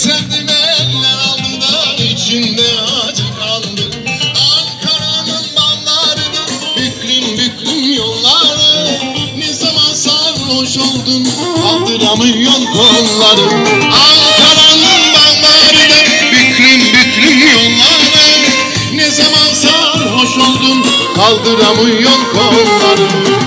Sevdim eller aldı da içinde acı kaldı. Ankara'nın bağlarını büklüm büklüm yolları. Ne zaman sarhoş oldun kaldıramıyorsun kolları. Ankara'nın bağlarını büklüm büklüm yolları. Ne zaman sarhoş oldun kaldıramıyorsun kolları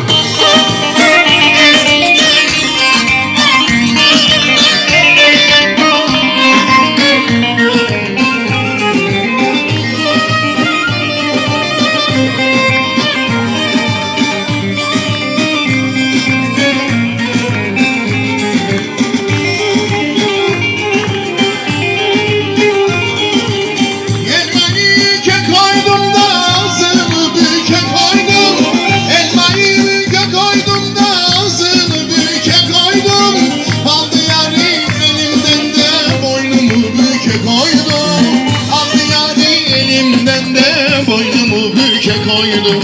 koydum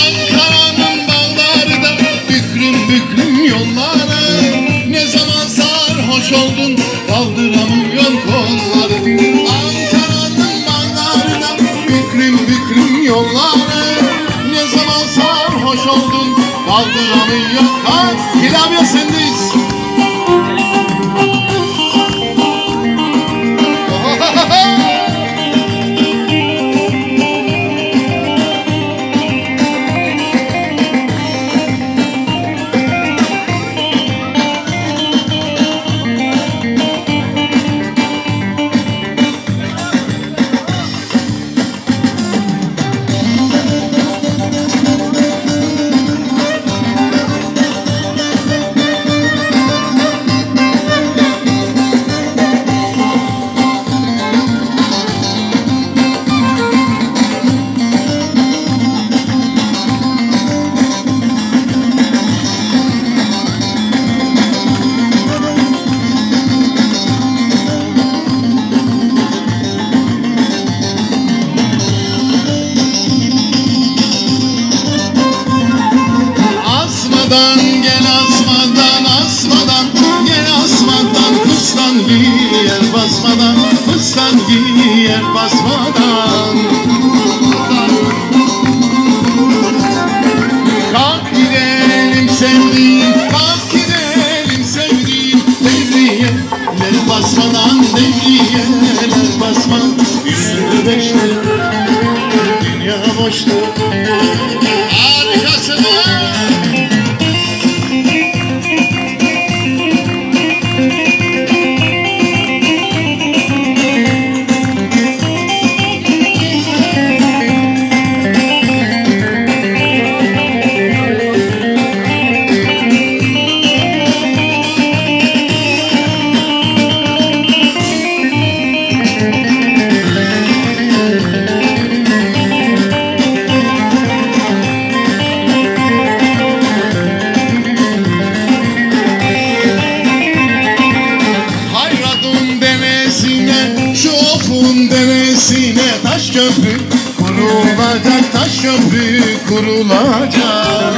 Ankara'nın bağları da büklüm büklüm yolları Ne zaman sarhoş oldun kaldıramıyorsun kolları. Ankara'nın bağlarında büklüm büklüm yolları Ne zaman sarhoş oldun kaldıramıyorsun Kalk Hilal sendeyiz Asmadan gel asmadan asmadan Gel asmadan fıstan giyer basmadan Fıstan giyer basmadan. Kalk gidelim sevdiğim Kalk gidelim sevdiğim Devriyeler basmadan Devriyeler basmadan. Üstüne beşler Dünya boştur şofun denesine Taş köprü kurulacak, taş köprü kurulacak.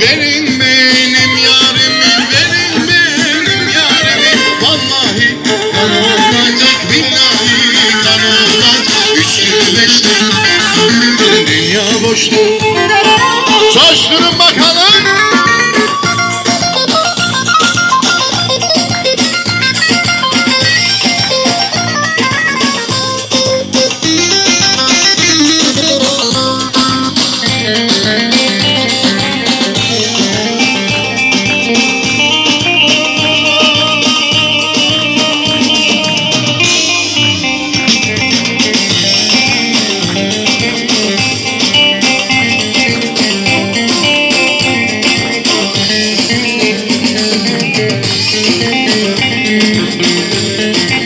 Verin benim yarimi, verin benim yarimi Vallahi kan olacak, billahi kan olacak Üçlü beşli, dünya boşlu Coşturun bakalım Yeah.